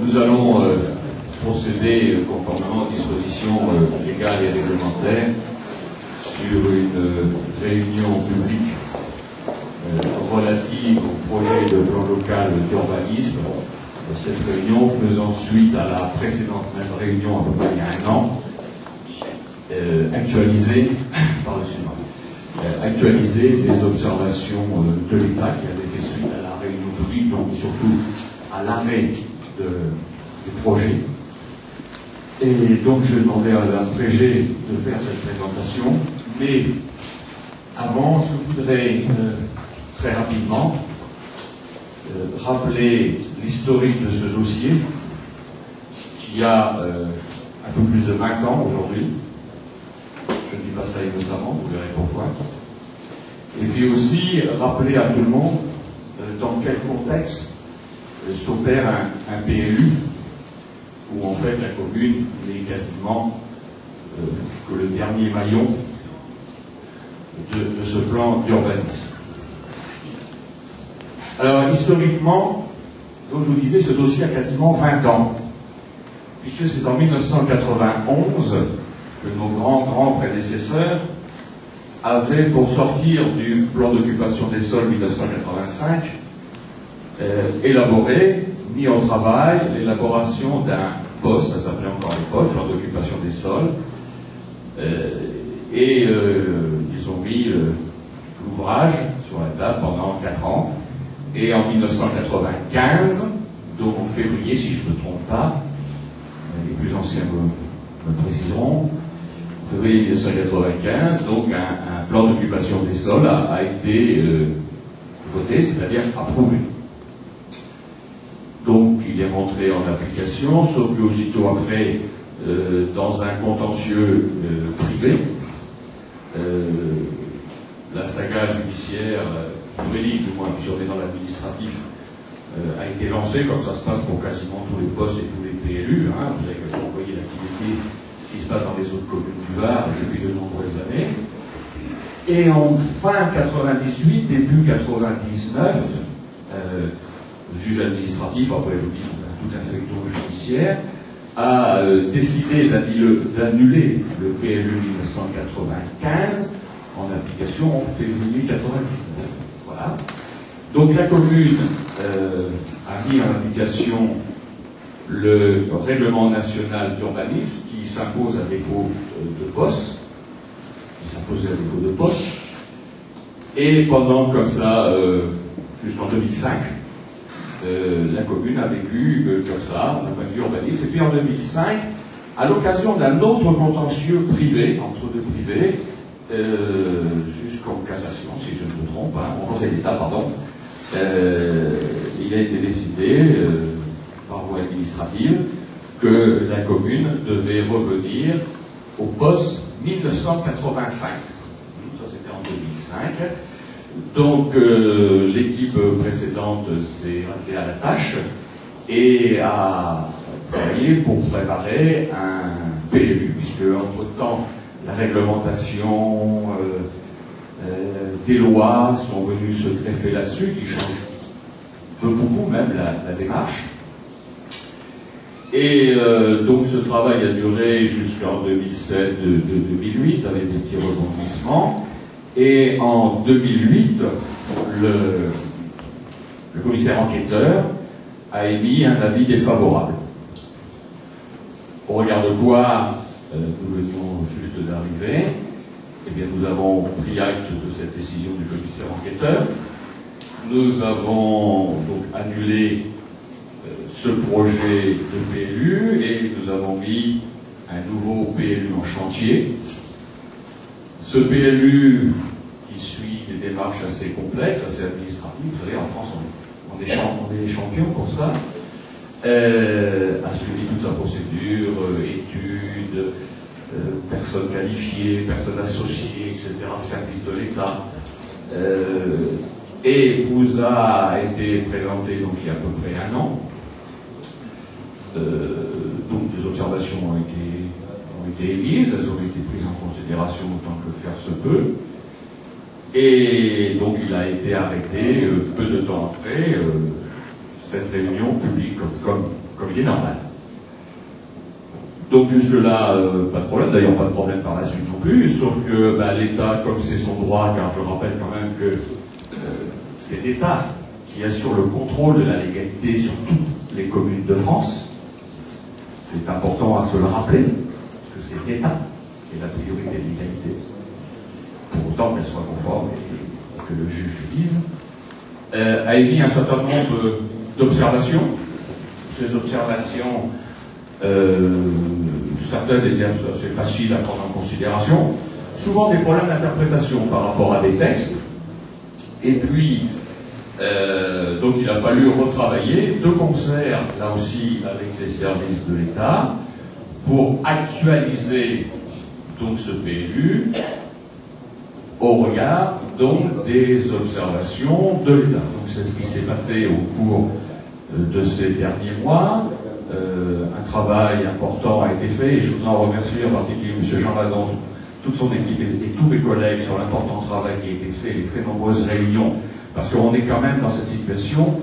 nous allons euh, procéder euh, conformément aux dispositions euh, légales et réglementaires sur une réunion publique relative au projet de plan local d'urbanisme. Cette réunion faisant suite à la précédente même réunion à peu près il y a un an, actualisée, actualiser les observations de l'État qui avait fait suite à la donc surtout à l'arrêt du projet. Et donc je demandais à Mme Prégé de faire cette présentation, mais avant, je voudrais euh, très rapidement euh, rappeler l'historique de ce dossier qui a euh, un peu plus de 20 ans aujourd'hui. Je ne dis pas ça innocemment, vous verrez pourquoi. Et puis aussi rappeler à tout le monde dans quel contexte s'opère un, PLU, où en fait la commune n'est quasiment euh, que le dernier maillon de, ce plan d'urbanisme. Alors historiquement, comme je vous disais, ce dossier a quasiment 20 ans, puisque c'est en 1991 que nos grands, grands prédécesseurs avaient, pour sortir du plan d'occupation des sols 1985, euh, élaboré, mis en travail l'élaboration d'un poste, ça s'appelait encore à l'époque, plan d'occupation des sols, euh, et euh, ils ont mis l'ouvrage sur la table pendant 4 ans, et en 1995, donc en février si je ne me trompe pas, les plus anciens me, préciseront, en février 1995, donc un, plan d'occupation des sols a, été voté, c'est-à-dire approuvé. Donc il est rentré en application, sauf que aussitôt après, euh, dans un contentieux euh, privé, euh, la saga judiciaire, juridique du moins, puis dans l'administratif, a été lancée, comme ça se passe pour quasiment tous les postes et tous les PLU. Hein. vous avez envoyé l'activité, ce qui se passe dans les autres communes du Var depuis de nombreuses années. Et en fin 98, début 99, le juge administratif, après je vous dis tout un feuilleton judiciaire, a euh, décidé d'annuler le PLU 1995 en application en février 1999. Voilà. Donc la commune euh, a mis en application le règlement national d'urbanisme qui s'impose à défaut euh, de poste, qui s'impose à défaut de poste, et pendant comme ça, jusqu'en 2005, euh, la commune a vécu euh, comme ça, d'un point de vue urbaniste. Et puis en 2005, à l'occasion d'un autre contentieux privé, entre deux privés, euh, jusqu'en cassation, si je ne me trompe, hein, en Conseil d'État, pardon, il a été décidé, par voie administrative, que la commune devait revenir au poste 1985. Ça, c'était en 2005. Donc euh, l'équipe précédente s'est attelée à la tâche et a travaillé pour préparer un PLU, puisque entre-temps la réglementation euh, euh, des lois sont venues se greffer là-dessus, qui changent peu beaucoup même la, démarche. Et donc ce travail a duré jusqu'en 2007-2008 avec des petits rebondissements. Et en 2008, le, commissaire enquêteur a émis un avis défavorable. Au regard de quoi euh, nous venions juste d'arriver, eh bien nous avons pris acte de cette décision du commissaire enquêteur. Nous avons donc annulé euh, ce projet de PLU et nous avons mis un nouveau PLU en chantier ce PLU, qui suit des démarches assez complexes, assez administratives, vous savez, en France, on, est, on champions pour ça, euh, a suivi toute sa procédure, euh, études, euh, personnes qualifiées, personnes associées, etc., services de l'État, et vous a été présenté donc, il y a à peu près un an. donc des observations ont été ont été émises, elles ont été prises en considération autant que faire se peut. Et donc il a été arrêté euh, peu de temps après. Euh, cette réunion publique comme, il est normal. Donc jusque-là, euh, pas de problème, d'ailleurs pas de problème par la suite non plus, sauf que bah, l'État, comme c'est son droit, car je rappelle quand même que c'est l'État qui assure le contrôle de la légalité sur toutes les communes de France, c'est important à se le rappeler, c'est l'État qui est la priorité de l'égalité, pour autant qu'elle soit conforme et que le juge le dise, euh, a émis un certain nombre d'observations. Ces observations, euh, certaines étaient assez faciles à prendre en considération, souvent des problèmes d'interprétation par rapport à des textes, et puis euh, donc il a fallu retravailler. De concert, là aussi, avec les services de l'État, pour actualiser donc ce PLU au regard donc des observations de l'État. Donc c'est ce qui s'est passé au cours euh, de ces derniers mois. Euh, un travail important a été fait et je voudrais en remercier en particulier M. Jean Ladon, toute son équipe et, tous mes collègues sur l'important travail qui a été fait, les très nombreuses réunions parce qu'on est quand même dans cette situation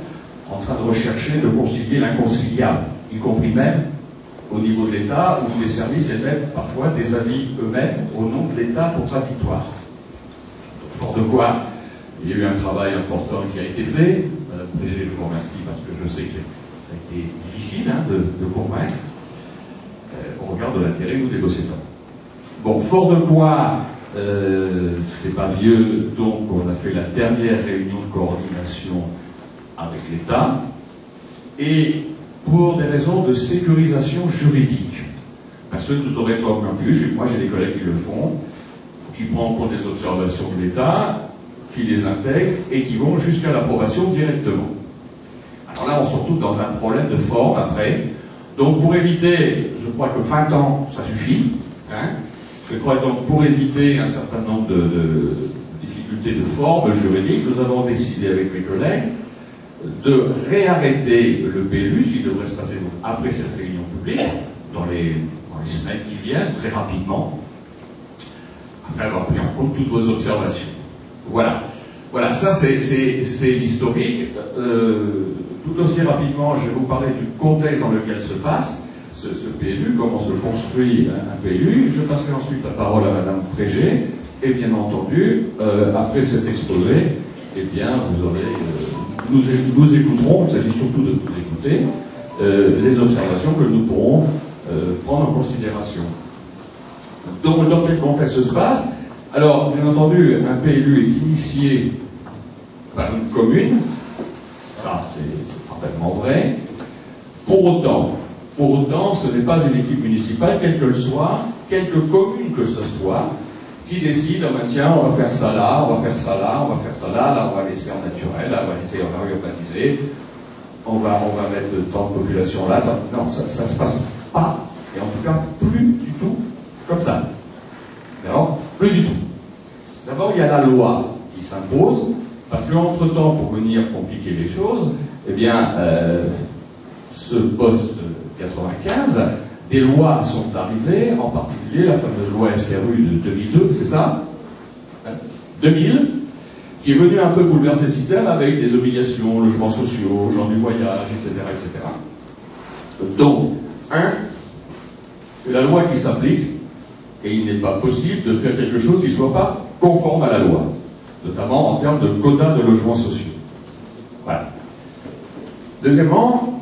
en train de rechercher de concilier l'inconciliable, y compris même au niveau de l'État, où les services émettent parfois des avis eux-mêmes au nom de l'État contradictoire. Fort de quoi, il y a eu un travail important qui a été fait. Madame je vous remercie parce que je sais que ça a été difficile hein, de, convaincre euh, au regard de l'intérêt, nous, des Bon, fort de quoi euh, c'est pas vieux, donc on a fait la dernière réunion de coordination avec l'État, et pour des raisons de sécurisation juridique. Parce que nous aurions pu, moi j'ai des collègues qui le font, qui prennent en compte des observations de l'État, qui les intègrent et qui vont jusqu'à l'approbation directement. Alors là, on se retrouve dans un problème de forme après. Donc pour éviter, je crois que 20 ans, ça suffit. Hein, je crois donc pour éviter un certain nombre de, difficultés de forme juridique, nous avons décidé avec mes collègues de réarrêter le PLU, qui devrait se passer après cette réunion publique, dans les, semaines qui viennent, très rapidement, après avoir pris en compte toutes vos observations. Voilà. Voilà, ça c'est l'historique. Euh, tout aussi rapidement, je vais vous parler du contexte dans lequel se passe ce, PLU, comment se construit un, PLU. Je passerai ensuite la parole à Madame Trégé. Et bien entendu, euh, après cet exposé, eh bien, vous aurez, euh, nous, écouterons, il s'agit surtout de vous écouter, euh, les observations que nous pourrons prendre en considération. Donc, dans quel contexte se passe? Alors, bien entendu, un PLU est initié par une commune, ça c'est parfaitement vrai. Pour autant, pour autant, ce n'est pas une équipe municipale, quelle qu'elle soit, quelque commune que ce soit, qui décide, ben tiens, on va faire ça là, on va faire ça là, on va faire ça là, là on va laisser en naturel, là on va laisser en urbaniser, on va, on va mettre tant de population là. Non, ça ne se passe pas, et en tout cas plus du tout comme ça. D'accord? Plus du tout. D'abord, il y a la loi qui s'impose, parce qu'entre-temps, pour venir compliquer les choses, eh bien, euh, ce poste 95, des lois sont arrivées, en particulier la fameuse loi SRU de 2002, c'est ça 2000, qui est venue un peu bouleverser le système avec des obligations, logements sociaux, gens du voyage, etc. etc. Donc, un, c'est la loi qui s'applique, et il n'est pas possible de faire quelque chose qui ne soit pas conforme à la loi, notamment en termes de quotas de logements sociaux. Voilà. Deuxièmement,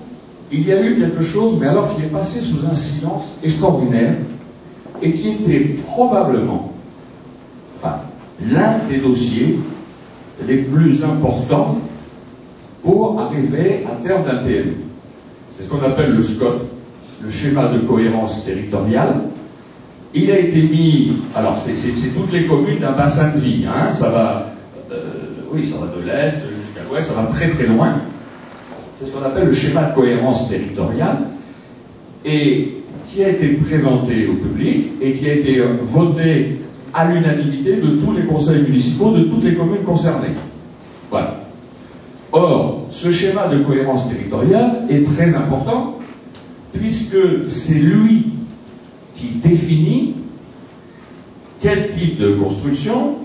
il y a eu quelque chose, mais alors qui est passé sous un silence extraordinaire, et qui était probablement, enfin, l'un des dossiers les plus importants pour arriver à terme d'un PME. C'est ce qu'on appelle le SCOT, le schéma de cohérence territoriale. Il a été mis, alors c'est toutes les communes d'un bassin de vie, hein, ça va, euh, oui, ça va de l'est jusqu'à l'ouest, ça va très très loin. C'est ce qu'on appelle le schéma de cohérence territoriale, et qui a été présenté au public et qui a été voté à l'unanimité de tous les conseils municipaux de toutes les communes concernées. Voilà. Or, ce schéma de cohérence territoriale est très important puisque c'est lui qui définit quel type de construction,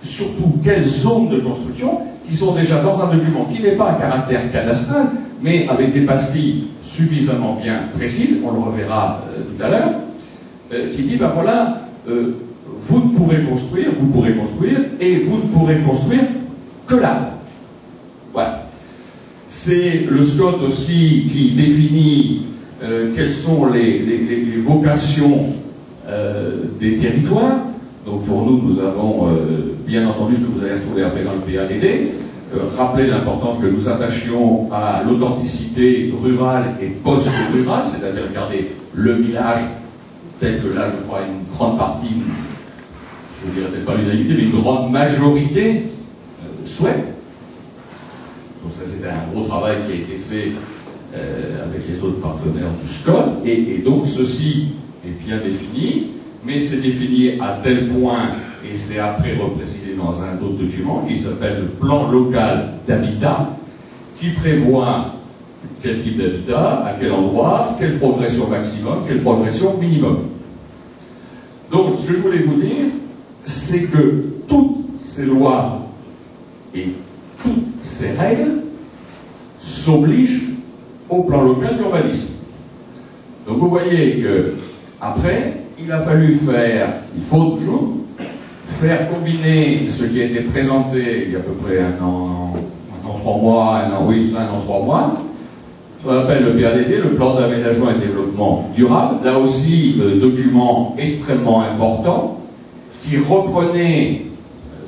surtout quelle zone de construction, qui sont déjà dans un document qui n'est pas à caractère cadastral, mais avec des pastilles suffisamment bien précises, on le reverra euh, tout à l'heure, euh, qui dit, ben voilà, euh, vous ne pourrez construire, vous pourrez construire, et vous ne pourrez construire que là. Voilà. C'est le Scott aussi qui définit quelles sont les vocations des territoires. Donc pour nous, nous avons bien entendu ce que vous allez retrouver après dans le PADD, euh, rappeler l'importance que nous attachions à l'authenticité rurale et post-rurale, c'est-à-dire regarder le village tel que là, je crois, une grande partie, je ne dirais peut-être pas l'unanimité, mais une grande majorité euh, souhaite. Donc ça, c'était un gros travail qui a été fait euh, avec les autres partenaires du SCOT, et donc ceci est bien défini, mais c'est défini à tel point et c'est après reprécisé dans un autre document qui s'appelle le plan local d'habitat, qui prévoit quel type d'habitat, à quel endroit, quelle progression maximum, quelle progression minimum. Donc, ce que je voulais vous dire, c'est que toutes ces lois et toutes ces règles s'obligent au plan local d'urbanisme. Donc, vous voyez que après, il a fallu faire, il faut toujours, faire combiner ce qui a été présenté il y a à peu près un an, un an, trois mois, un an, oui, un an, trois mois, ce qu'on appelle le PADD, le plan d'aménagement et développement durable, là aussi, euh, document extrêmement important, qui reprenait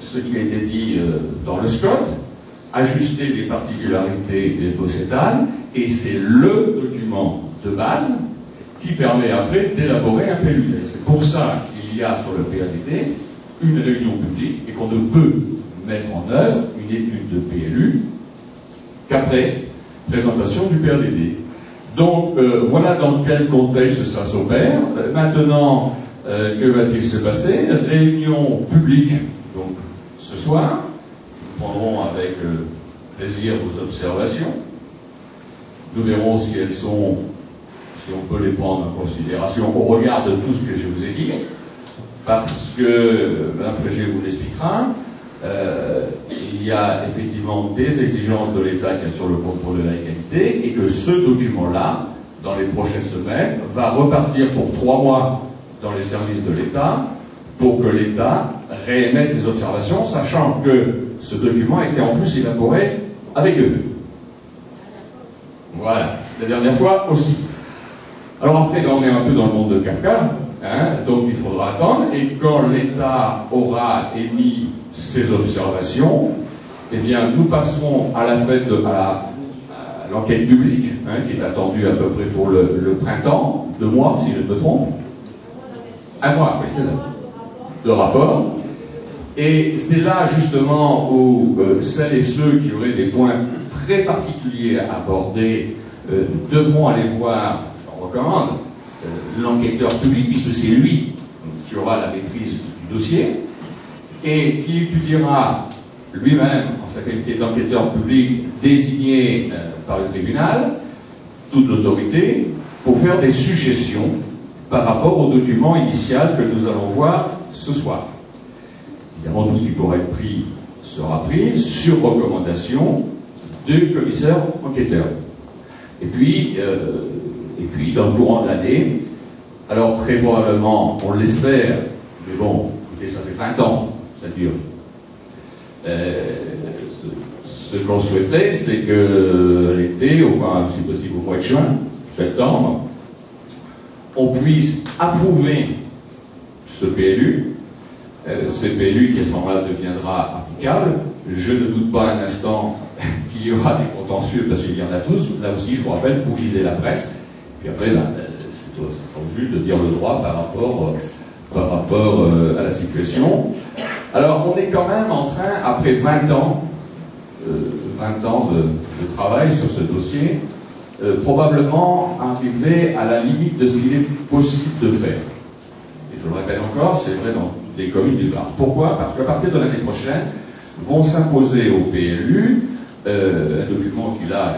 ce qui a été dit euh, dans le SCOT, ajuster les particularités des possédales, et c'est le document de base qui permet après d'élaborer un PLUD. C'est pour ça qu'il y a sur le PADD une réunion publique et qu'on ne peut mettre en œuvre une étude de PLU qu'après présentation du PRDD. Donc euh, voilà dans quel contexte ça s'opère. Euh, maintenant, euh, que va-t-il se passer? Réunion publique, donc ce soir. Nous prendrons avec plaisir vos observations. Nous verrons si elles sont, si on peut les prendre en considération au regard de tout ce que je vous ai dit parce que, Mme Frégé vous l'expliquera, euh, il y a effectivement des exigences de l'État qui sur le contrôle de la légalité et que ce document-là, dans les prochaines semaines, va repartir pour trois mois dans les services de l'État pour que l'État réémette ses observations, sachant que ce document a été en plus élaboré avec eux. Voilà, la dernière fois aussi. Alors après, on est un peu dans le monde de Kafka, Hein, donc il faudra attendre. Et quand l'État aura émis ses observations, eh bien, nous passerons à la fête de l'enquête publique, hein, qui est attendue à peu près pour le, printemps, deux mois, si je ne me trompe. Un mois, oui, c'est ça. De rapport. Et c'est là justement où euh, celles et ceux qui auraient des points très particuliers à aborder euh, devront aller voir, je en recommande, l'enquêteur public, puisque c'est lui qui aura la maîtrise du dossier, et qui étudiera lui-même, en sa qualité d'enquêteur public désigné euh, par le tribunal, toute l'autorité, pour faire des suggestions par rapport au document initial que nous allons voir ce soir. Évidemment, tout ce qui pourrait être pris sera pris sur recommandation du commissaire enquêteur. Et puis, euh, et puis, dans le courant de l'année, alors prévoyablement, on l'espère, mais bon, écoutez, ça fait 20 ans, ça dure. Euh, ce, qu'on souhaiterait, c'est que l'été, enfin, si possible au mois de juin, septembre, on puisse approuver ce PLU, euh, ce PLU qui à ce moment-là deviendra applicable. Je ne doute pas un instant qu'il y aura des contentieux, parce qu'il y en a tous. Là aussi, je vous rappelle, vous lisez la presse, et après, ce sera au juge de dire le droit par rapport, euh, par rapport euh, à la situation. Alors, on est quand même en train, après 20 ans, 20 euh, ans de, travail sur ce dossier, probablement arriver à la limite de ce qu'il est possible de faire. Et je le répète encore, c'est vrai dans les communes du Var. Pourquoi? Parce qu'à partir de l'année prochaine, vont s'imposer au PLU un document qu'il a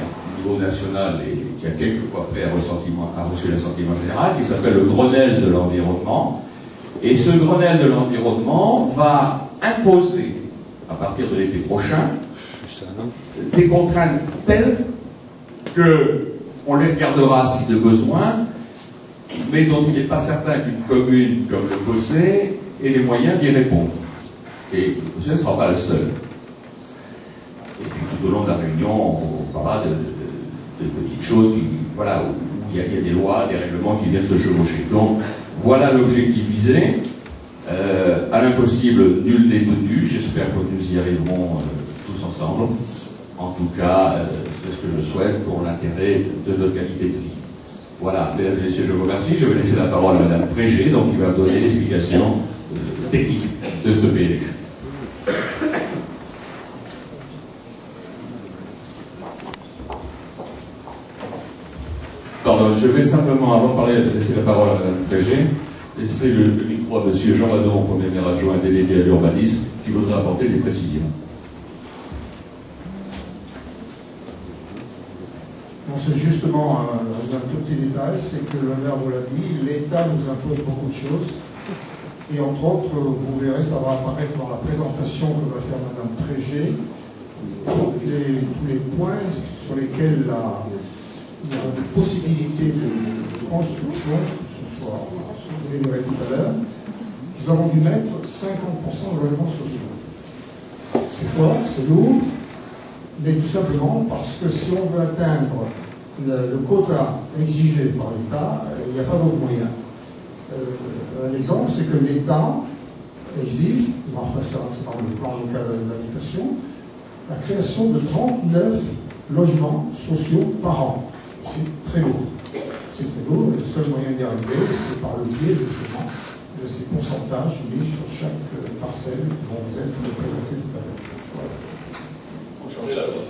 national et qui a quelques fois après a, reçu l'assentiment général, qui s'appelle le Grenelle de l'environnement. Et ce Grenelle de l'environnement va imposer, à partir de l'été prochain, des contraintes telles qu'on les regardera si de besoin, mais dont il n'est pas certain qu'une commune comme le Cossé ait les moyens d'y répondre. Et le Cossé ne sera pas le seul. Et puis tout au long de la réunion, on parlera de, petites choses qui, voilà, où il y, a, des lois, des règlements qui viennent se chevaucher. Donc voilà l'objectif visé. Euh, à l'impossible, nul n'est tenu. J'espère que nous y arriverons euh, tous ensemble. En tout cas, euh, c'est ce que je souhaite pour l'intérêt de notre qualité de vie. Voilà, mesdames et messieurs, je vous remercie. Je vais laisser la parole à Madame Prégé, donc qui va donner l'explication technique de ce PLF. Pardon, je vais simplement, avant de parler, laisser la parole à Mme Prégé, laisser le, micro à M. Jean Madon, premier maire adjoint délégué à l'urbanisme, qui voudra apporter des précisions. c'est justement un, tout petit détail, c'est que le maire vous l'a dit, l'État nous impose beaucoup de choses. Et entre autres, vous verrez, ça va apparaître dans la présentation que va faire Mme Trégé, tous les, points sur lesquels la, il y a des possibilités de, construction, ce soit, vous les verrez tout à l'heure, nous avons dû mettre 50% de logements sociaux. C'est fort, c'est lourd, mais tout simplement parce que si on veut atteindre le, quota exigé par l'État, il n'y a pas d'autre moyen. Euh, un exemple, c'est que l'État exige, enfin ça c'est par le plan local d'habitation, la création de 39 logements sociaux par an c'est très lourd. C'est très lourd, le seul moyen d'y arriver, c'est par le biais justement de ces pourcentages mis sur chaque parcelle dont vous êtes présenté tout à l'heure. Pour changer la loi.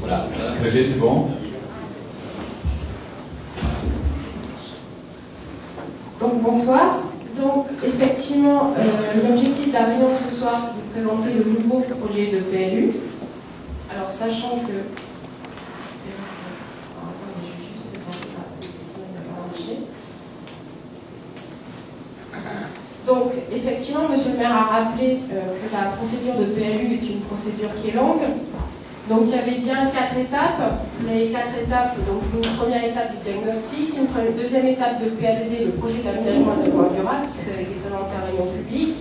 Voilà. c'est bon. Donc bonsoir. Donc effectivement, euh, l'objectif de la réunion ce soir, c'est de présenter le nouveau projet de PLU. Alors sachant que effectivement, Monsieur le maire a rappelé euh, que la procédure de PLU est une procédure qui est longue. Donc, il y avait bien quatre étapes. Les quatre étapes, donc une première étape du diagnostic, une deuxième étape de PADD, le projet d'aménagement de développement durable, qui a été présenté en réunion publique.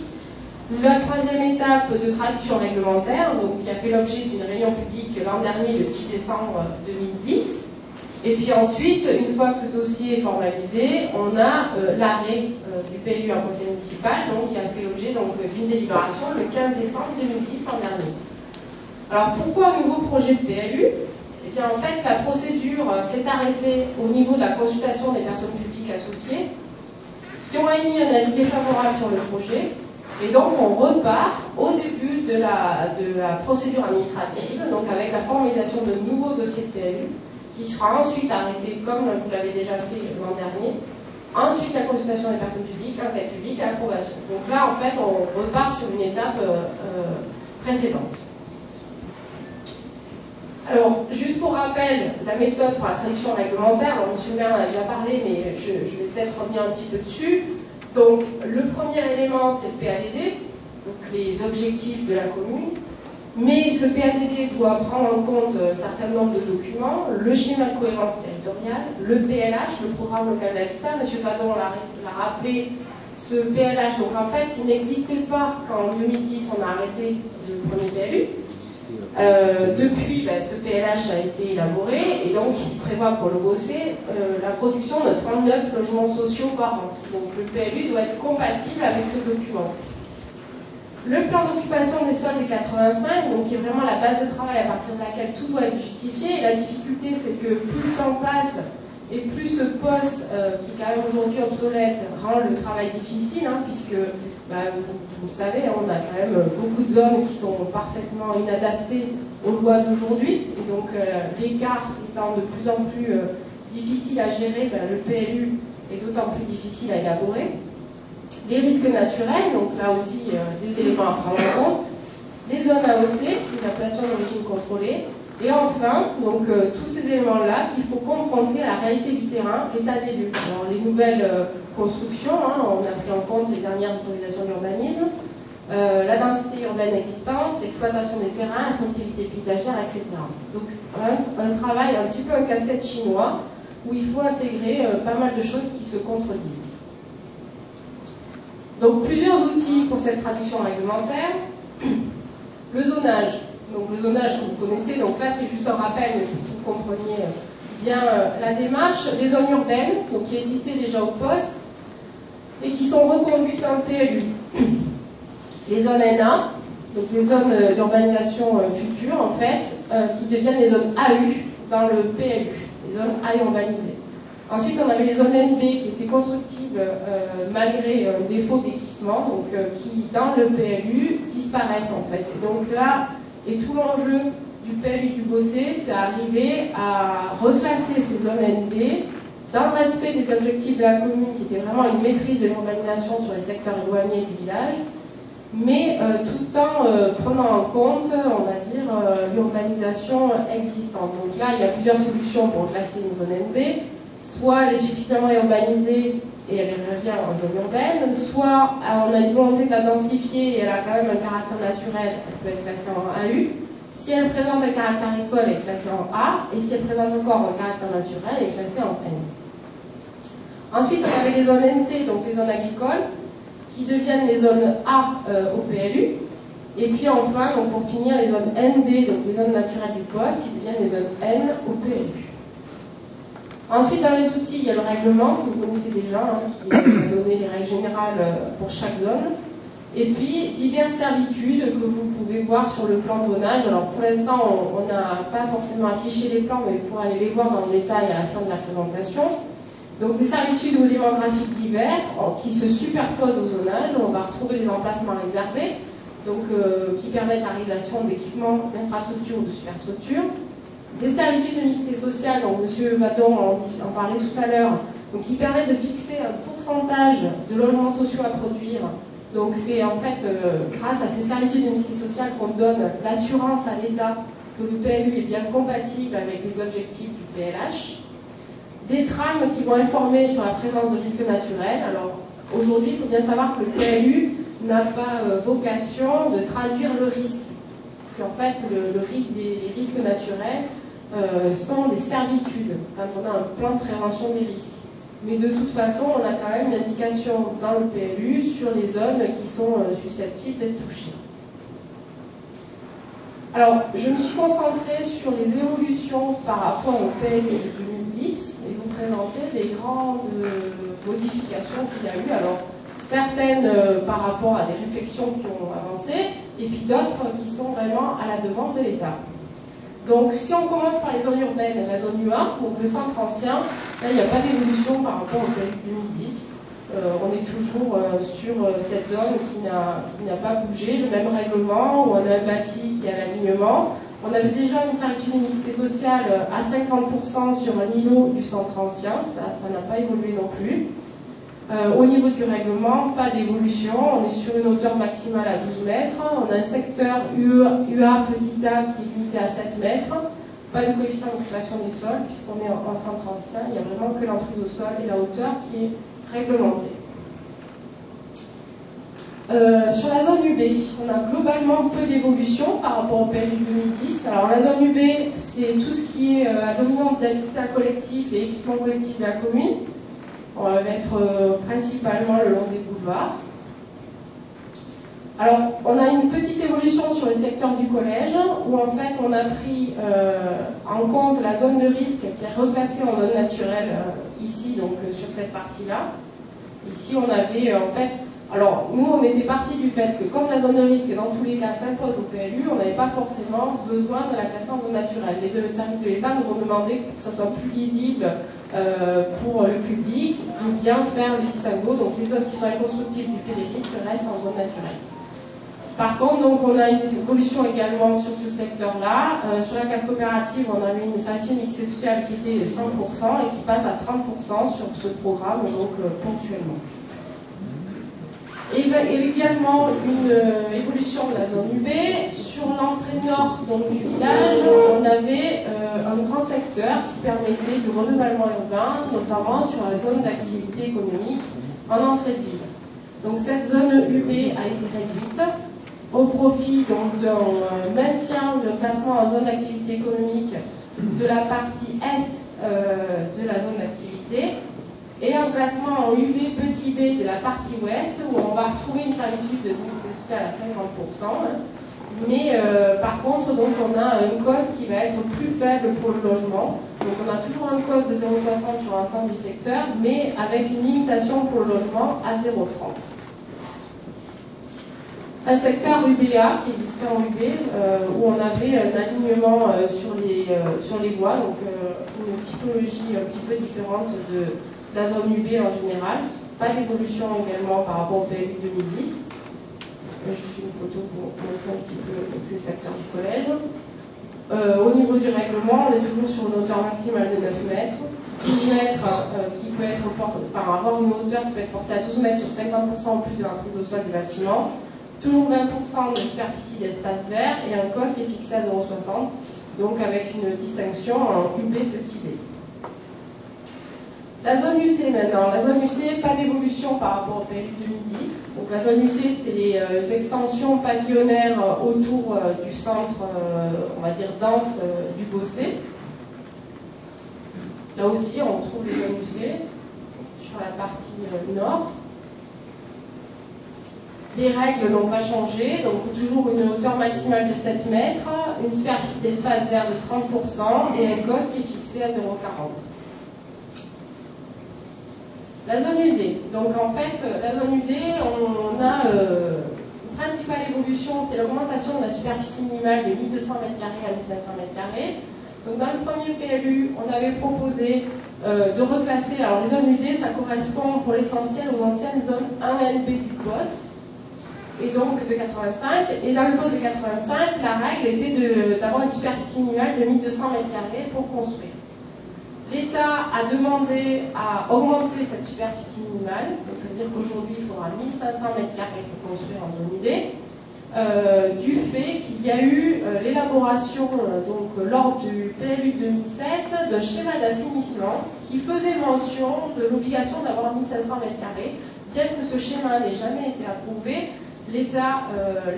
La troisième étape de traduction réglementaire, donc qui a fait l'objet d'une réunion publique l'an dernier, le 6 décembre 2010. Et puis ensuite, une fois que ce dossier est formalisé, on a euh, l'arrêt euh, du PLU en conseil municipal, donc qui a fait l'objet d'une délibération le 15 décembre 2010 en dernier. Alors pourquoi un nouveau projet de PLU? Eh bien en fait, la procédure euh, s'est arrêtée au niveau de la consultation des personnes publiques associées, qui ont émis un avis défavorable sur le projet, et donc on repart au début de la, de la procédure administrative, donc avec la formalisation de nouveaux dossiers de PLU, qui sera ensuite arrêté comme vous l'avez déjà fait l'an dernier. Ensuite, la consultation des personnes publiques, l'enquête publique l'approbation. Donc là, en fait, on repart sur une étape euh, euh, précédente. Alors, juste pour rappel, la méthode pour la traduction réglementaire, M. le maire en a déjà parlé, mais je, je vais peut-être revenir un petit peu dessus. Donc, le premier élément, c'est le PADD, donc les objectifs de la commune. Mais ce PADD doit prendre en compte un certain nombre de documents, le schéma de cohérence territoriale, le PLH, le programme local d'habitat. M. Fadon l'a rappelé, ce PLH, donc en fait, il n'existait pas quand en 2010 on a arrêté le premier PLU. Euh, depuis, ben, ce PLH a été élaboré et donc il prévoit pour le bosser euh, la production de 39 logements sociaux par an. Donc le PLU doit être compatible avec ce document. Le plan d'occupation des sols est 85, donc qui est vraiment la base de travail à partir de laquelle tout doit être justifié. Et la difficulté, c'est que plus le temps passe et plus ce poste, euh, qui est quand même aujourd'hui obsolète, rend le travail difficile, hein, puisque, bah, vous, le savez, on a quand même beaucoup de zones qui sont parfaitement inadaptées aux lois d'aujourd'hui. Et donc, euh, l'écart étant de plus en plus euh, difficile à gérer, bah, le PLU est d'autant plus difficile à élaborer les risques naturels, donc là aussi euh, des éléments à prendre en compte, les zones AOC, adaptation d'origine contrôlée, et enfin, donc euh, tous ces éléments-là qu'il faut confronter à la réalité du terrain, l'état des lieux. Alors les nouvelles euh, constructions, hein, on a pris en compte les dernières autorisations d'urbanisme, la densité urbaine existante, l'exploitation des terrains, la sensibilité paysagère, etc. Donc un, travail, un petit peu un casse-tête chinois, où il faut intégrer pas mal de choses qui se contredisent. Donc plusieurs outils pour cette traduction réglementaire. Le zonage. Donc le zonage que vous connaissez, donc là c'est juste un rappel pour que vous compreniez bien euh, la démarche. Les zones urbaines, donc qui existaient déjà au poste, et qui sont reconduites dans le PLU les zones NA, donc les zones euh, d'urbanisation euh, future en fait, qui deviennent les zones AU dans le PLU, les zones A urbanisées. Ensuite, on avait les zones NB qui étaient constructibles malgré un défaut d'équipement, donc qui dans le PLU disparaissent en fait. Et donc là, et tout l'enjeu du PLU du Bossé, c'est arriver à reclasser ces zones NB dans le respect des objectifs de la commune, qui était vraiment une maîtrise de l'urbanisation sur les secteurs éloignés du village, mais euh, tout en euh, prenant en compte, on va dire, euh, l'urbanisation existante. Donc là, il y a plusieurs solutions pour classer une zone NB. Soit elle est suffisamment urbanisée et elle revient en zone urbaine, soit on a une volonté de la densifier et elle a quand même un caractère naturel, elle peut être classée en AU. Si elle présente un caractère école, elle est classée en A, et si elle présente encore un caractère naturel, elle est classée en N. Ensuite, on avait les zones NC, donc les zones agricoles qui deviennent les zones A euh, au PLU. Et puis enfin, donc pour finir, les zones ND, donc les zones naturelles du poste, qui deviennent les zones N au PLU. Ensuite, dans les outils, il y a le règlement, que vous connaissez déjà, hein, qui va donner les règles générales euh, pour chaque zone. Et puis, diverses servitudes que vous pouvez voir sur le plan zonage. Alors, pour l'instant, on n'a pas forcément affiché les plans, mais vous pourrez aller les voir dans le détail à la fin de la présentation. Donc des servitudes ou éléments graphiques divers qui se superposent au zonage. On va retrouver les emplacements réservés, euh, qui permettent la réalisation d'équipements d'infrastructures ou de superstructures. Des servitudes de mixité sociale, donc M. Vadon en, parlait tout à l'heure, qui permet de fixer un pourcentage de logements sociaux à produire. Donc c'est en fait euh, grâce à ces servitudes de mixité sociale qu'on donne l'assurance à l'État que le PLU est bien compatible avec les objectifs du PLH des trames qui vont informer sur la présence de risques naturels. Alors aujourd'hui, il faut bien savoir que le PLU n'a pas euh, vocation de traduire le risque. Qu'en fait, les, risques naturels euh, sont des servitudes quand on a un plan de prévention des risques. Mais de toute façon, on a quand même une indication dans le PLU sur les zones qui sont euh, susceptibles d'être touchées. Alors, je me suis concentrée sur les évolutions par rapport au PLU de 2010 et vous présenter les grandes modifications qu'il y a eu. Alors, certaines euh, par rapport à des réflexions qui ont avancé, et puis d'autres qui sont vraiment à la demande de l'État. Donc, si on commence par les zones urbaines, la zone UA, donc le centre ancien, là, il n'y a pas d'évolution par rapport au PLU 2010. Euh, on est toujours euh, sur cette zone qui n'a pas bougé, le même règlement, où on a un bâti qui a l'alignement, on avait déjà une servitude mixité sociale à 50% sur un îlot du centre ancien, ça n'a pas évolué non plus. Euh, au niveau du règlement, pas d'évolution, on est sur une hauteur maximale à 12 mètres, on a un secteur UA, petit a qui est limité à 7 mètres, pas de coefficient d'occupation des sols puisqu'on est en, centre ancien, il n'y a vraiment que l'emprise au sol et la hauteur qui est réglementée. Euh, sur la zone UB, on a globalement peu d'évolution par rapport au PLU 2010. Alors la zone UB, c'est tout ce qui est euh, dominante d'habitat collectif et équipement collectif de la commune. On va mettre euh, principalement le long des boulevards. Alors, on a une petite évolution sur le secteur du collège, où en fait on a pris en compte la zone de risque qui est reclassée en zone naturelle ici, donc sur cette partie-là. Ici, on avait en fait alors, nous, on était parti du fait que comme la zone de risque, dans tous les cas, s'impose au PLU, on n'avait pas forcément besoin de la classer en zone naturelle. Les deux services de l'État nous ont demandé, pour que ça soit plus lisible euh, pour le public, de bien faire le distinguo. Donc, les zones qui sont inconstructibles du fait des risques restent en zone naturelle. Par contre, donc, on a une évolution également sur ce secteur-là. Euh, sur la carte coopérative, on a mis une servitude mixée sociale qui était de 100% et qui passe à 30% sur ce programme, donc euh, ponctuellement. Et également une euh, évolution de la zone UB. Sur l'entrée nord donc, du village, on avait euh, un grand secteur qui permettait du renouvellement urbain, notamment sur la zone d'activité économique en entrée de ville. Donc cette zone UB a été réduite au profit d'un euh, maintien de placement en zone d'activité économique de la partie est de la zone d'activité et un placement en UB petit b de la partie ouest où on va retrouver une servitude de mixité sociale à 50%. Mais euh, par contre, donc, on a un cost qui va être plus faible pour le logement. Donc on a toujours un cost de 0,60 sur l'ensemble du secteur, mais avec une limitation pour le logement à 0,30 un secteur UBA qui existait en UB euh, où on avait un alignement euh, sur, les, sur les voies, donc une typologie un petit peu différente de, la zone UB en général. Pas d'évolution également par rapport au PLU 2010. Je suis une photo pour montrer un petit peu ces secteurs du collège. Euh, au niveau du règlement, on est toujours sur une hauteur maximale de 9 mètres. 12 mètres euh, qui peut être enfin, avoir une hauteur qui peut être portée à 12 mètres sur 50% en plus de la prise au sol du bâtiment. Toujours 20% de superficie d'espace vert et un COS qui est fixé à 0,60, donc avec une distinction en UB petit b. La zone UC maintenant. La zone UC, pas d'évolution par rapport au PLU 2010. Donc la zone UC, c'est les euh, extensions pavillonnaires euh, autour euh, du centre, on va dire, dense du Bossé. Là aussi, on trouve les zones UC sur la partie nord. Les règles n'ont pas changé, donc toujours une hauteur maximale de 7 mètres, une superficie d'espace vert de 30% et un COS qui est fixé à 0,40. La zone UD. Donc en fait, la zone UD, on, a euh, une principale évolution, c'est l'augmentation de la superficie minimale de 1200 m2 à 1500 m2. Donc dans le premier PLU, on avait proposé euh, de reclasser, alors les zones UD, ça correspond pour l'essentiel aux anciennes zones 1NB du POS, et donc de 85. Et dans le POS de 85, la règle était d'avoir une superficie minimale de 1200 m2 pour construire. L'État a demandé à augmenter cette superficie minimale, donc ça veut dire qu'aujourd'hui il faudra 1500 m2 pour construire en zone UD, euh, du fait qu'il y a eu euh, l'élaboration euh, donc lors du PLU 2007 d'un schéma d'assainissement qui faisait mention de l'obligation d'avoir 1500 m2, bien que ce schéma n'ait jamais été approuvé, l'État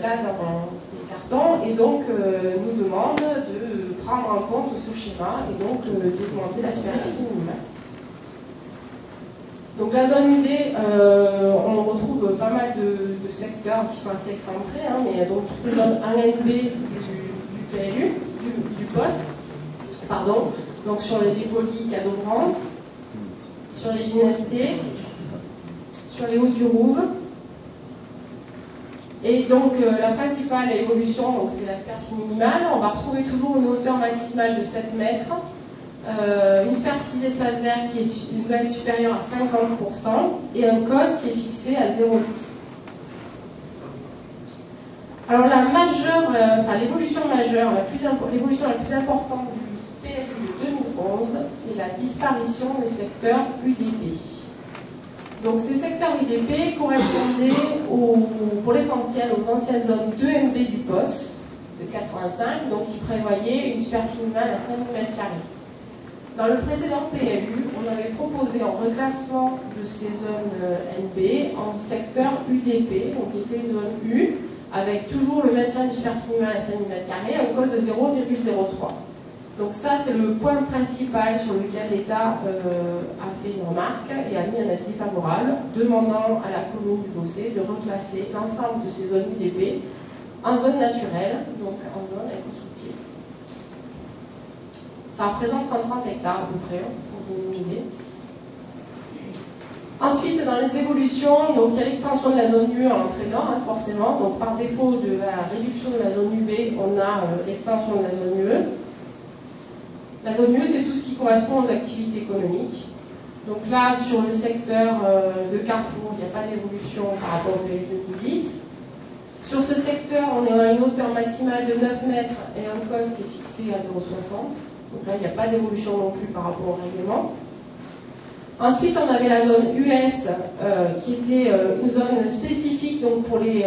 l'a dans ses cartons et donc nous demande de prendre en compte ce schéma et donc euh, d'augmenter la superficie minimale. Donc la zone UD, euh, on retrouve pas mal de, secteurs qui sont assez excentrés, hein, mais donc toutes les zones 1NB du, du PLU, du, poste, pardon, donc sur les folies Cadobran, sur les gynestés, sur les hauts du Rouve, et donc euh, la principale évolution, c'est la superficie minimale. On va retrouver toujours une hauteur maximale de 7 mètres, euh, une superficie d'espace vert qui est, être supérieure à 50% et un COS qui est fixé à 0,10. Alors la majeure, euh, enfin l'évolution majeure, l'évolution la, plus importante du PLU de 2011, c'est la disparition des secteurs UDP. Donc ces secteurs IDP correspondaient pour l'essentiel aux anciennes zones 2NB du POS de 85, donc qui prévoyaient une superficie minimale à 5000 m2. Dans le précédent PLU, on avait proposé un reclassement de ces zones euh, NB en secteur UDP, donc qui était une zone U, avec toujours le maintien d'une superficie minimale à 5000 m2 à cause de 0,03. Donc ça, c'est le point principal sur lequel l'État euh, a fait une remarque et a mis un avis défavorable, demandant à la commune du Bossé de reclasser l'ensemble de ces zones UDP en zone naturelle, donc en zone éco-constructive. Ça représente 130 hectares à peu près, hein, pour vous donner une idée. Ensuite, dans les évolutions, donc, il y a l'extension de la zone UE en entrée nord, hein, forcément. Donc, par défaut de la réduction de la zone UB, on a euh, l'extension de la zone UE. La zone UE, c'est tout ce qui correspond aux activités économiques. Donc là, sur le secteur euh, de Carrefour, il n'y a pas d'évolution par rapport au PLU 2010. Sur ce secteur, on est à une hauteur maximale de 9 mètres et un COS qui est fixé à 0,60. Donc là, il n'y a pas d'évolution non plus par rapport au règlement. Ensuite, on avait la zone US, euh, qui était euh, une zone spécifique donc pour les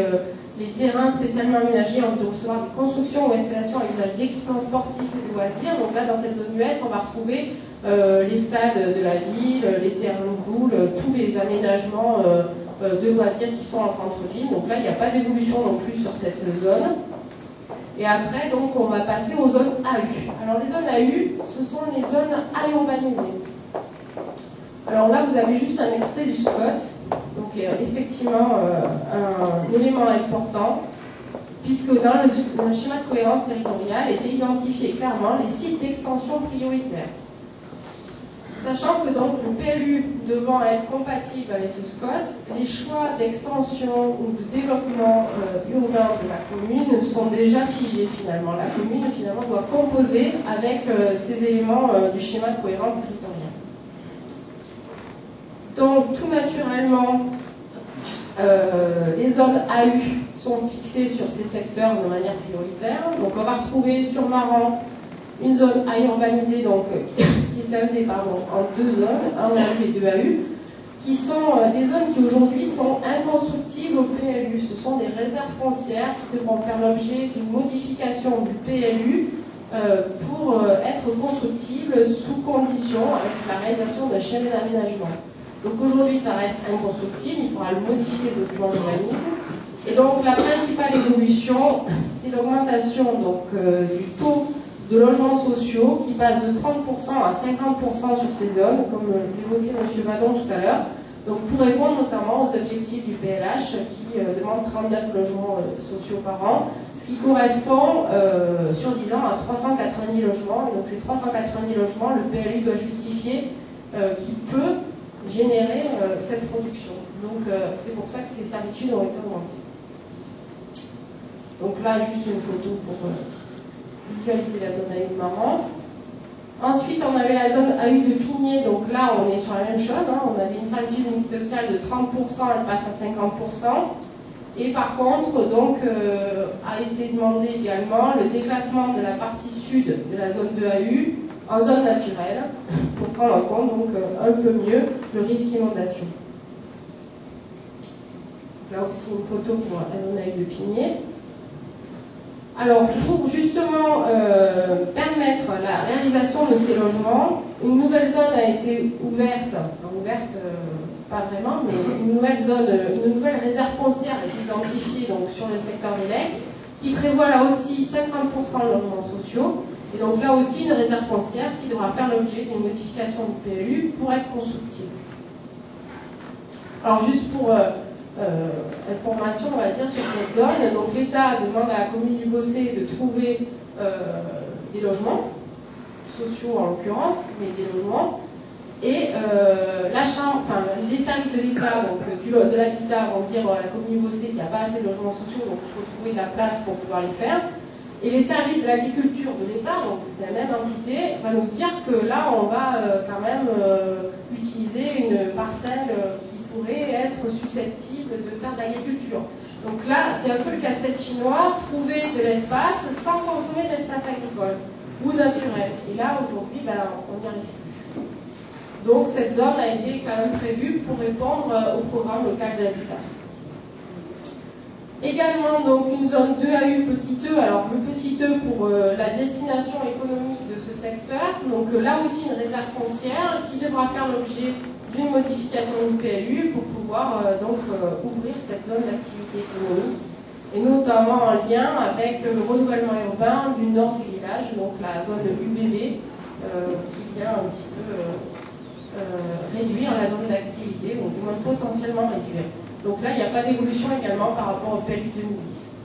les terrains spécialement aménagés en recevoir des constructions ou installations à usage d'équipements sportifs et de loisirs. Donc là, dans cette zone US, on va retrouver euh, les stades de la ville, les terrains de boule, tous les aménagements euh, de loisirs qui sont en centre-ville. Donc là, il n'y a pas d'évolution non plus sur cette zone. Et après, donc, on va passer aux zones AU. Alors les zones AU, ce sont les zones à urbaniser. Alors là, vous avez juste un extrait du SCOT, donc euh, effectivement euh, un important, puisque dans le, schéma de cohérence territoriale étaient identifiés clairement les sites d'extension prioritaires. Sachant que donc le PLU devant être compatible avec ce SCOT, les choix d'extension ou de développement euh, urbain de la commune sont déjà figés finalement. La commune finalement doit composer avec ces éléments du schéma de cohérence territoriale. Donc tout naturellement, euh, les zones AU sont fixées sur ces secteurs de manière prioritaire. Donc on va retrouver sur Maran une zone A urbanisée donc, qui est scindée en deux zones, un AU et deux AU, qui sont euh, des zones qui aujourd'hui sont inconstructibles au PLU. Ce sont des réserves foncières qui devront faire l'objet d'une modification du PLU euh, pour être constructibles sous condition avec la réalisation d'un schéma d'aménagement. Donc aujourd'hui, ça reste inconstructible, il faudra le modifier le document d'urbanisme. Et donc la principale évolution, c'est l'augmentation euh, du taux de logements sociaux qui passe de 30% à 50% sur ces zones, comme l'évoquait M. Vadon tout à l'heure. Donc pour répondre notamment aux objectifs du PLH qui euh, demande 39 logements euh, sociaux par an, ce qui correspond sur 10 ans à 390 logements. Et donc ces 390 logements, le PLU doit justifier qu'il peut générer euh, cette production. Donc euh, c'est pour ça que ces servitudes ont été augmentées. Donc là, juste une photo pour euh, visualiser la zone AU de Maran. Ensuite, on avait la zone AU de Pigné, donc là, on est sur la même chose. Hein. On avait une servitude mixte sociale de 30%, elle passe à 50%. Et par contre, donc, a été demandé également le déclassement de la partie sud de la zone de AU en zone naturelle pour prendre en compte donc euh, un peu mieux le risque d'inondation. Là aussi une photo pour la zone avec de Pigné. Alors pour justement euh, permettre la réalisation de ces logements, une nouvelle zone a été ouverte, ouverte euh, pas vraiment, mais une nouvelle zone, une nouvelle réserve foncière a été identifiée donc, sur le secteur des lecs, qui prévoit là aussi 50% de logements sociaux et donc là aussi, une réserve foncière qui devra faire l'objet d'une modification du PLU pour être constructive. Alors juste pour euh, euh, information, on va dire, sur cette zone, donc l'État demande à la commune du Bossé de trouver euh, des logements, sociaux en l'occurrence, mais des logements, et enfin, les services de l'État, donc de l'habitat, vont dire à la commune du Bossé qu'il n'y a pas assez de logements sociaux, donc il faut trouver de la place pour pouvoir les faire. Et les services de l'agriculture de l'État, donc c'est la même entité, va nous dire que là, on va euh, quand même euh, utiliser une parcelle euh, qui pourrait être susceptible de faire de l'agriculture. Donc là, c'est un peu le casse-tête chinois, trouver de l'espace sans consommer de l'espace agricole ou naturel. Et là, aujourd'hui, ben, on n'y arrive plus. Donc cette zone a été quand même prévue pour répondre au programme local de l'habitat. Également donc une zone 2AU petit e, alors le petit e pour euh, la destination économique de ce secteur, donc euh, là aussi une réserve foncière qui devra faire l'objet d'une modification du PLU pour pouvoir euh, donc ouvrir cette zone d'activité économique. Et notamment en lien avec le renouvellement urbain du nord du village, donc la zone UBB qui vient un petit peu réduire la zone d'activité, ou du moins potentiellement réduire. Donc là, il n'y a pas d'évolution également par rapport au PLU 2010.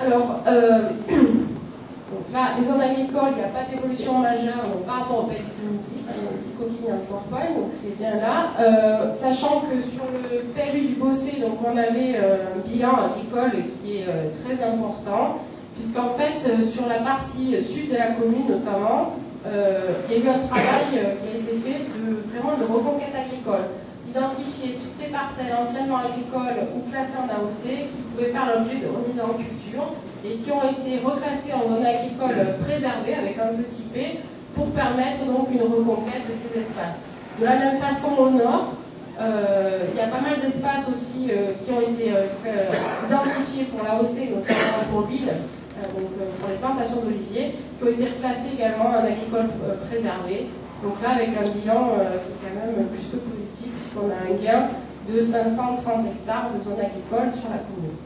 Alors, euh, donc là, les zones agricoles, il n'y a pas d'évolution majeure par rapport au PLU 2010. Hein, il y a un petit coquille un PowerPoint, donc c'est bien là. Euh, sachant que sur le PLU du Bossé, donc on avait euh, un bilan agricole qui est très important, puisqu'en fait, sur la partie sud de la commune notamment, il y a eu un travail qui a été fait vraiment de reconquête agricole, identifier toutes les parcelles anciennement agricoles ou classées en AOC qui pouvaient faire l'objet de remise en culture et qui ont été reclassées en zone agricole préservée avec un petit P pour permettre donc une reconquête de ces espaces. De la même façon au nord, euh, il y a pas mal d'espaces aussi euh, qui ont été euh, identifiés pour l'AOC, notamment pour l'huile, donc pour les plantations d'oliviers, qui ont été reclassés également en agricole préservé Donc là, avec un bilan qui est quand même plus que positif, puisqu'on a un gain de 530 hectares de zone agricole sur la commune.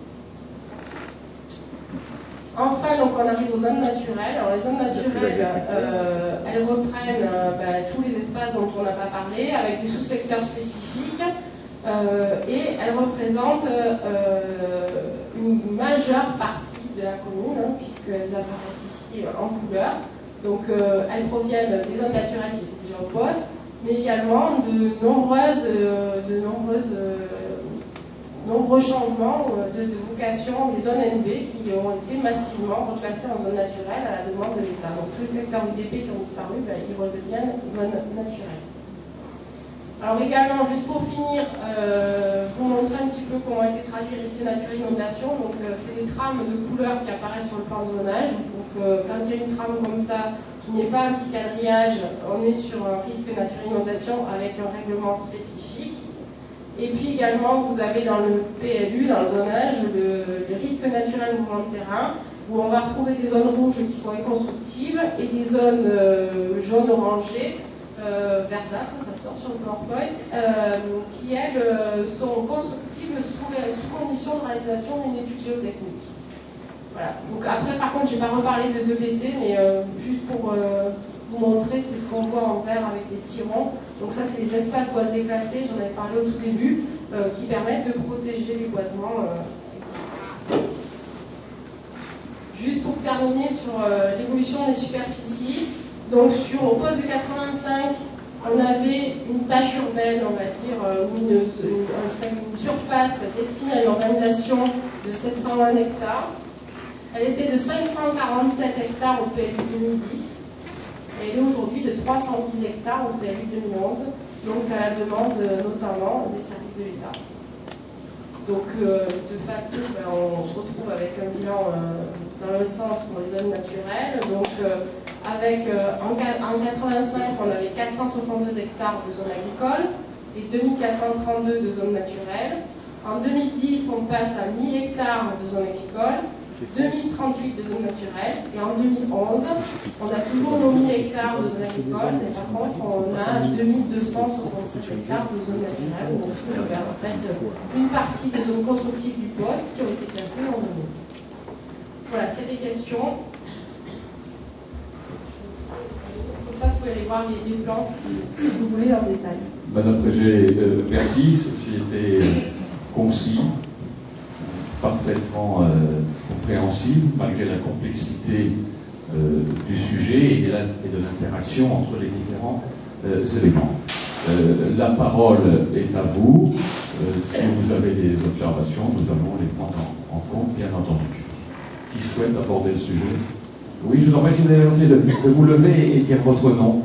Enfin, donc on arrive aux zones naturelles. Alors les zones naturelles, euh, elles reprennent euh, ben, tous les espaces dont on n'a pas parlé, avec des sous-secteurs spécifiques, euh, et elles représentent une majeure partie de la commune, hein, puisqu'elles apparaissent ici en couleur. Donc elles proviennent des zones naturelles qui étaient déjà au poste, mais également de de nombreuses nombreux changements euh, de, vocation des zones NB qui ont été massivement reclassées en zone naturelle à la demande de l'État. Donc tous les secteurs UDP qui ont disparu, ben, ils redeviennent zones naturelles. Alors également, juste pour finir, euh, vous montrer un petit peu comment a été traduit le risque nature inondation. Donc euh, c'est des trames de couleurs qui apparaissent sur le plan de zonage. Donc quand il y a une trame comme ça, qui n'est pas un petit quadrillage, on est sur un risque nature inondation avec un règlement spécifique. Et puis également, vous avez dans le PLU, dans le zonage, le, risque naturel mouvement de terrain, où on va retrouver des zones rouges qui sont inconstructibles et des zones euh, jaunes orangées, euh, verdâtres, ça sort sur le PowerPoint, euh, qui elles euh, sont constructibles sous, sous condition de réalisation d'une étude géotechnique. Voilà. Donc après, par contre, je n'ai pas reparlé de EBC, mais juste pour vous montrer, c'est ce qu'on voit en vert avec des petits ronds. Donc ça, c'est les espaces boisés glacés, j'en avais parlé au tout début, euh, qui permettent de protéger les boisements euh, existants. Juste pour terminer sur euh, l'évolution des superficies, donc sur, au poste de 85, on avait une tâche urbaine, on va dire, une, une surface destinée à l'urbanisation de 720 hectares. Elle était de 547 hectares au PLU 2010 elle est aujourd'hui de 310 hectares au PLU 2011, donc à la demande notamment des services de l'État. Donc euh, de facto, ben, on se retrouve avec un bilan euh, dans l'autre sens pour les zones naturelles. Donc euh, avec, en, 1985, on avait 462 hectares de zones agricoles et 2432 de zones naturelles. En 2010, on passe à 1000 hectares de zones agricoles 2038 de zones naturelles et en 2011, on a toujours nos 1000 hectares de zones agricoles, mais par contre, on a 2267 hectares de zones naturelles. Donc, on a en fait une partie des zones constructives du poste qui ont été classées en zone. Voilà, c'est des questions. Comme ça, vous pouvez aller voir les, plans si, vous voulez en détail. Madame Prégé, euh, merci. Ceci était concis, parfaitement. Euh, compréhensible malgré la complexité euh, du sujet et de l'interaction entre les différents euh, éléments. La parole est à vous. si vous avez des observations, nous allons les prendre en, compte, bien entendu. Qui souhaite aborder le sujet Oui, je vous en prie, si vous avez gentil de, vous lever et dire votre nom.